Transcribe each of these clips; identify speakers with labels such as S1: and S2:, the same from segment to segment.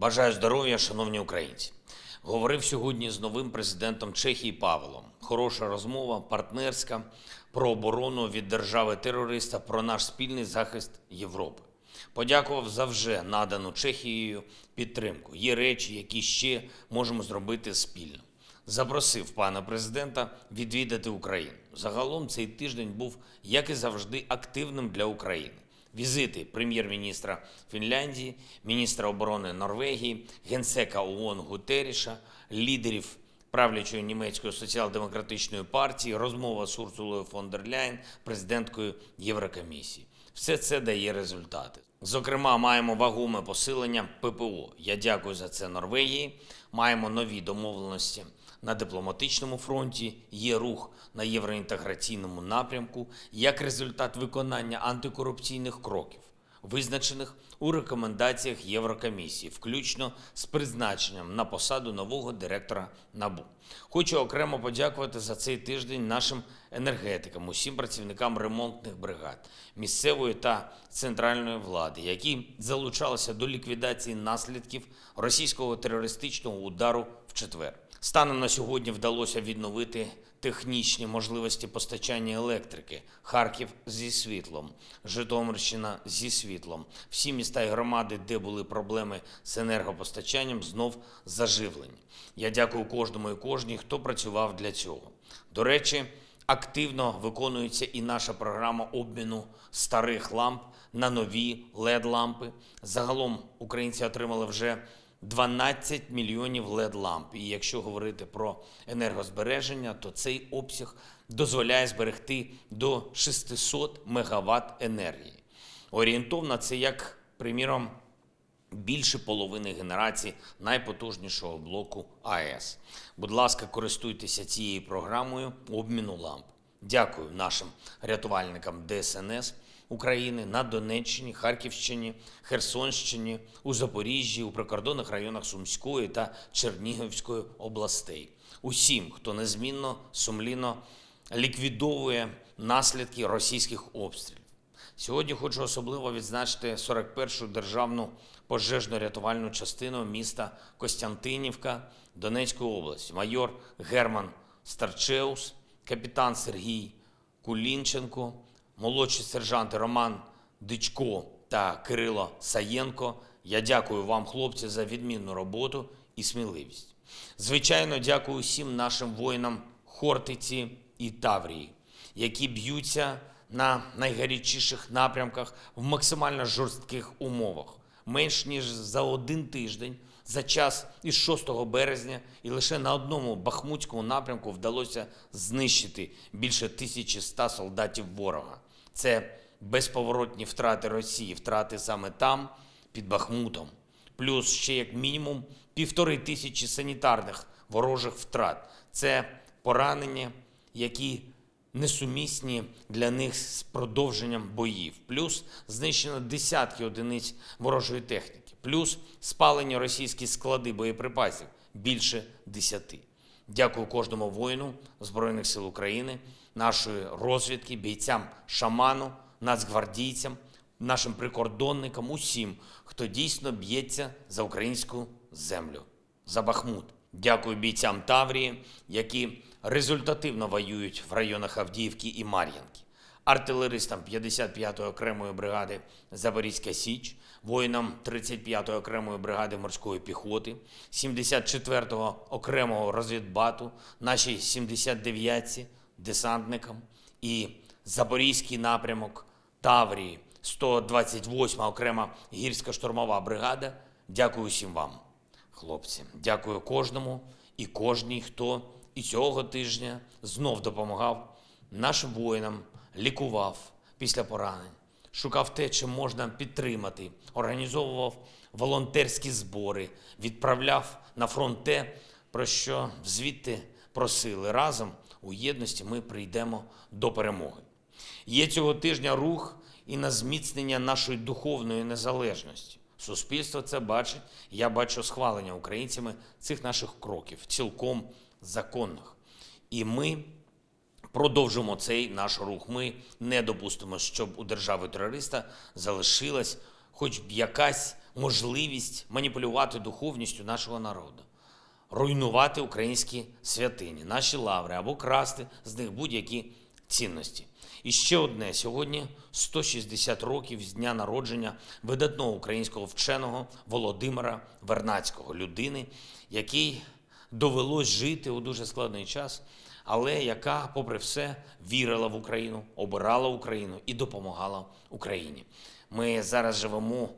S1: Бажаю здоров'я, шановні українці. Говорив сьогодні з новим президентом Чехії Павлом. Хороша розмова, партнерська про оборону від держави-терориста, про наш спільний захист Європи. Подякував за вже надану Чехією підтримку. Є речі, які ще можемо зробити спільно. Запросив пана президента відвідати Україну. Загалом цей тиждень був, як і завжди, активним для України. Візити прем'єр-міністра Фінляндії, міністра оборони Норвегії, генсека ООН Гутеріша, лідерів правлячої німецької соціал-демократичної партії, розмова з Урсулою фон дер Ляйн, президенткою Єврокомісії. Все це дає результати. Зокрема, маємо вагоме посилення ППО. Я дякую за це Норвегії. Маємо нові домовленості на дипломатичному фронті. Є рух на євроінтеграційному напрямку як результат виконання антикорупційних кроків, визначених у рекомендаціях Єврокомісії, включно з призначенням на посаду нового директора НАБУ. Хочу окремо подякувати за цей тиждень нашим енергетикам, усім працівникам ремонтних бригад, місцевої та центральної влади, які залучалися до ліквідації наслідків російського терористичного удару в четвер. Станом на сьогодні вдалося відновити технічні можливості постачання електрики. Харків зі світлом, Житомирщина зі світлом. Всі міста і громади, де були проблеми з енергопостачанням, знов заживлені. Я дякую кожному і кожній, хто працював для цього. До речі, активно виконується і наша програма обміну старих ламп на нові led лампи Загалом українці отримали вже 12 мільйонів led ламп І якщо говорити про енергозбереження, то цей обсяг дозволяє зберегти до 600 мегаватт енергії. Орієнтовно це як, приміром, більше половини генерації найпотужнішого блоку АЕС. Будь ласка, користуйтеся цією програмою обміну ламп. Дякую нашим рятувальникам ДСНС України на Донеччині, Харківщині, Херсонщині, у Запоріжжі, у прикордонних районах Сумської та Чернігівської областей. Усім, хто незмінно сумлінно ліквідовує наслідки російських обстрілів. Сьогодні хочу особливо відзначити 41-шу державну пожежно-рятувальну частину міста Костянтинівка Донецької області. Майор Герман Старчеус, капітан Сергій Кулінченко, молодші сержанти Роман Дичко та Кирило Саєнко. Я дякую вам, хлопці, за відмінну роботу і сміливість. Звичайно, дякую всім нашим воїнам Хортиці і Таврії, які б'ються на найгарячіших напрямках в максимально жорстких умовах. Менш ніж за один тиждень, за час із 6 березня, і лише на одному бахмутському напрямку вдалося знищити більше 1100 солдатів ворога. Це безповоротні втрати Росії, втрати саме там, під Бахмутом, плюс ще як мінімум півтори тисячі санітарних ворожих втрат. Це поранення, які несумісні для них з продовженням боїв, плюс знищено десятки одиниць ворожої техніки, плюс спалені російські склади боєприпасів. Більше десяти. Дякую кожному воїну Збройних сил України, нашої розвідки, бійцям шаману, нацгвардійцям, нашим прикордонникам, усім, хто дійсно б'ється за українську землю, за Бахмут. Дякую бійцям Таврії, які результативно воюють в районах Авдіївки і Мар'їнки, артилеристам 55-ї окремої бригади Запорізька Січ, воїнам 35-ї окремої бригади морської піхоти, 74-го окремого розвідбату, нашій 79-ці десантникам і Запорізький напрямок Таврії, 128 окрема гірська штурмова бригада. Дякую всім вам, хлопці. Дякую кожному і кожній, хто і цього тижня знов допомагав нашим воїнам, лікував після поранень, шукав те, чим можна підтримати, організовував волонтерські збори, відправляв на фронт те, про що звідти просили. Разом у єдності ми прийдемо до перемоги. Є цього тижня рух і на зміцнення нашої духовної незалежності. Суспільство це бачить. Я бачу схвалення українцями цих наших кроків, цілком законних. І ми продовжимо цей наш рух. Ми не допустимо, щоб у держави терориста залишилась хоч б якась можливість маніпулювати духовністю нашого народу, руйнувати українські святині, наші лаври або красти з них будь-які цінності. І ще одне сьогодні 160 років з дня народження видатного українського вченого Володимира Вернацького, людини, який довелось жити у дуже складний час, але яка, попри все, вірила в Україну, обирала Україну і допомагала Україні. Ми зараз живемо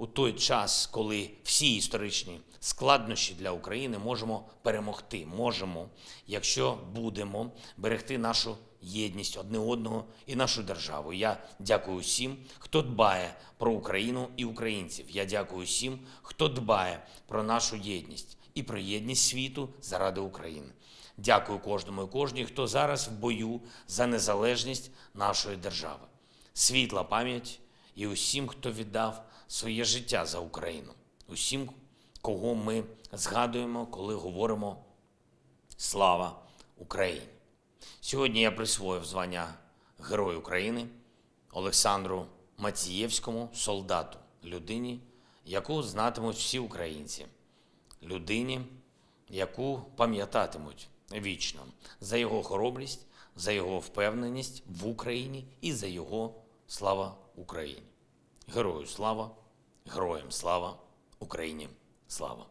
S1: у той час, коли всі історичні складнощі для України можемо перемогти. Можемо, якщо будемо берегти нашу єдність одне одного і нашу державу. Я дякую всім, хто дбає про Україну і українців. Я дякую всім, хто дбає про нашу єдність і про єдність світу заради України. Дякую кожному і кожній, хто зараз в бою за незалежність нашої держави. Світла пам'ять і усім, хто віддав своє життя за Україну, усім, кого ми згадуємо, коли говоримо Слава Україні! Сьогодні я присвоїв звання Герой України Олександру Мацієвському, солдату, людині, яку знатимуть всі українці, людині, яку пам'ятатимуть вічно за його хоробрість, за його впевненість в Україні і за його слава Україні. Герою слава, героям слава, Україні слава!